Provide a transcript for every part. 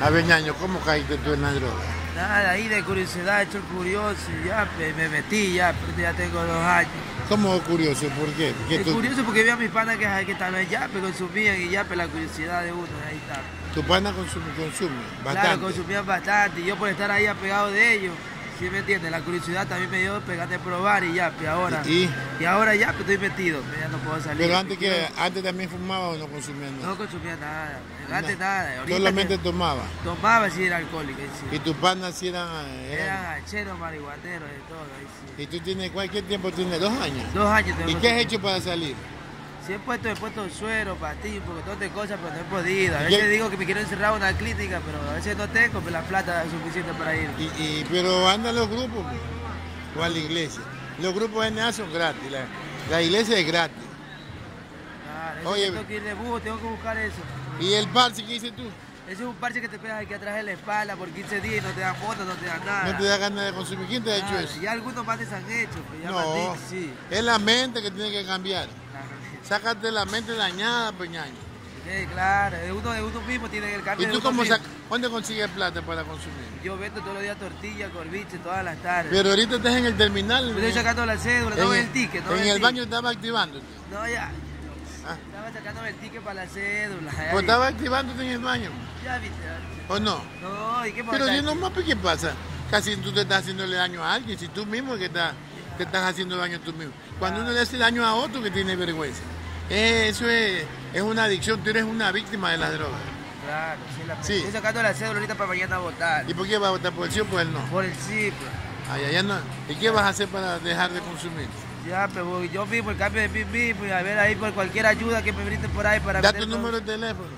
A ver, ñaño, ¿cómo caíste tú en la droga? Nada, ahí de curiosidad, hecho curioso ya pues, me metí, ya, pero ya tengo dos años. ¿Cómo curioso? ¿Por qué? ¿Qué Es tú- curioso porque vi a mis panas que, que estaban ya, pero consumían y ya, pues la curiosidad de uno, ahí está. Tu pana consume, consume bastante. Claro, consumían bastante y yo por estar ahí apegado de ellos, ¿sí me entiendes? La curiosidad también me dio pegar de probar y ya, pues ahora. ¿Y? Y ahora ya, pues estoy metido, ya no puedo salir. Pero antes que antes también fumaba o no consumía nada. No consumía nada, antes nada. Ahorita Solamente que tomaba. tomaba si era alcohólico, sí. Y tus panas sí eran, eran- Eran hacheros, marihuaneros, de todo, ahí sí. Y tú tienes, ¿cuánto tiempo tienes? Dos años. Dos años ¿Y que qué has hecho para salir? Sí he puesto, he puesto suero, pastillas, un montón de cosas, pero no he podido. A ¿Y veces qué? digo que me quiero encerrar en una clínica, pero a veces no tengo pues, la plata suficiente para ir. Y, y- pero andan los grupos pues, o a la iglesia. Los grupos NA son gratis, la, la iglesia es gratis. Claro, Oye, tengo que ir de bus, tengo que buscar eso. ¿Y el parche que dices tú? Ese es un parche que te pegas aquí atrás de la espalda por 15 días y no te dan fotos, no te dan nada. ¿No te da ganas de consumir? ¿Quién te ha hecho Claro, eso? Ya algunos más han hecho, pues ya No, Martín, sí. es la mente que tiene que cambiar. Sácate la mente dañada, peñaño. Sí, claro, es uno de uno mismo tiene el cambio ¿Y de tú cómo sacas? ¿Dónde consigues plata para consumir? Yo vendo todos los días tortilla, corviche, todas las tardes. Pero ahorita estás en el terminal. Me estoy sacando la cédula, no en el ticket, no en el baño estaba activándote. No, ya. Ah. Estaba sacando el ticket para la cédula. ya ¿O vi. estaba activándote en el baño? Ya viste. ¿O no? No, ¿y qué pasa? Pero yo no más, ¿qué pasa? Casi tú te estás haciéndole daño a alguien, si tú mismo que estás, te estás haciendo daño tú mismo. Cuando uno le hace daño a otro que tiene vergüenza. Eso es, es una adicción, tú eres una víctima de las drogas. Claro, sí, la Sí. Estoy sacando la cédula ahorita para mañana votar. ¿Y por qué vas a votar por el sí o por el no? Por el sí, pues. Ay, ay, ay, no. ¿Y qué vas a hacer para dejar de consumir? Ya, pero voy yo mismo, el cambio de mí mismo, y a ver ahí por cualquier ayuda que me brinden por ahí para Da tu número de teléfono.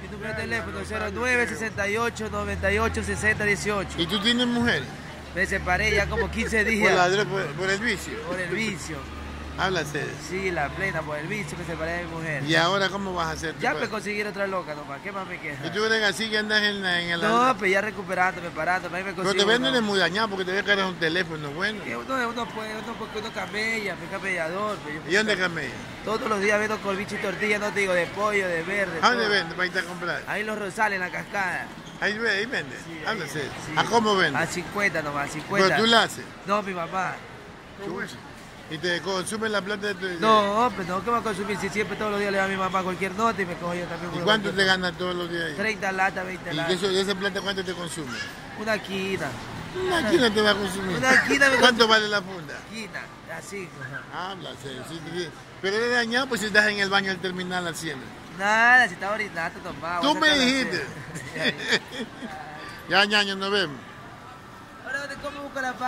Mi número de teléfono 09 68 98 60 18. ¿Y tú tienes mujer? Me separé ya como 15 Por, días la por, por el vicio. por el vicio. Háblase. Sí, la plena, por el vicio me separé de mi mujer. ¿Y ahora cómo vas a hacer? Ya me conseguir otra loca nomás, ¿qué más me queja? ¿Y tú eres así que andas en, la- en el... No, pues ya recuperándome, parándome, ahí me Pero consigo te venden una- muy dañado porque te ve que eres un teléfono bueno. Que uno, uno puede, uno uno camella, me camellador. pues yo- ¿Y dónde camella? Todos los días vendo corbicho y tortilla, no te digo, de pollo, de verde. ¿A dónde todo. vende para irte a comprar? Ahí los rosales, en la cascada. Ahí, ve- ahí vende. Sí, Háblase. sí. ¿A cómo vende? A 50 nomás, 50. Pero tú la haces. No, mi mamá. Y te consumen la plata de tu... No, pues no, ¿qué va a consumir? Si siempre todos los días le da a mi mamá cualquier nota y me cojo yo también. ¿Y cuánto te ganas todos los días ahí? 30 latas, 20 ¿Y latas. eso, de esa plata cuánto te consume? Una quina. Una quina te va a consumir. Una quina me ¿Cuánto vale la funda? Quina, así. Háblase. sí, sí, sí. Pero eres dañado pues si estás en el baño del terminal haciendo. Nada, si estaba orinando, tomaba. Tú me dijiste. ya, ñaño, nos vemos. Ahora, ¿dónde- ¿cómo busco la paz?